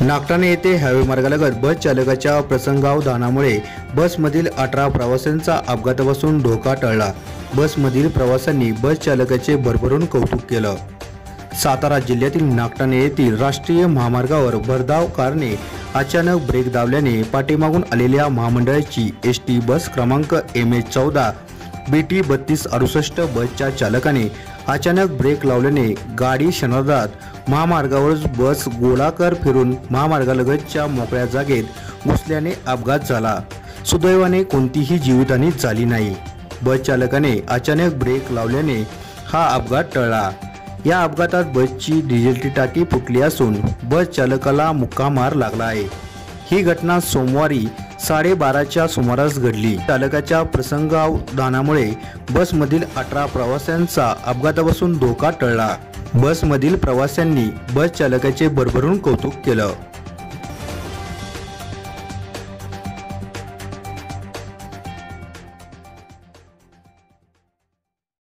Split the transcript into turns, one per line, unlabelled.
नागठाणे येथे हायवे मार्गालगत बस चालकाच्या प्रसंगावधानामुळे बसमधील अठरा प्रवाशांचा अपघातापासून धोका टळला. बसमधील प्रवाशांनी बस चालकाचे भरभरून कौतुक केलं. सातारा जिल्ह्यातील नागठाणे येथील राष्ट्रीय महामार्गावर भरधाव कारने अचानक ब्रेक दाबल्याने पाठीमागून आलेल्या महामंडळाची एस टी बस क्रमांक एम एच चौदा बी टी बत्तीस अडुसष्ट बसच्या चालकाने अचानक ब्रेक लावल्याने गाडी क्षणार्धात महामार्गावर बस गोलाकार फिरून महामार्गालगतच्या मोकळ्या जागेत घुसल्याने अपघात झाला. सुदैवाने कोणतीही जीवितहानी झाली नाही. बस चालकाने अचानक ब्रेक लावल्याने हा अपघात टळला. या अपघातात बसची डिझेलची टाकी फुटली असून बस चालकाला मुक्का मार लागला आहे. ही घटना सोमवारी साडेबाराच्या सुमारास घडली. चालकाच्या प्रसंगावधानामुळे बसमधील अठरा प्रवाशांचा अपघातापासून धोका टळला. बसमधील प्रवाशांनी बस चालकाचे भरभरून कौतुक केलं.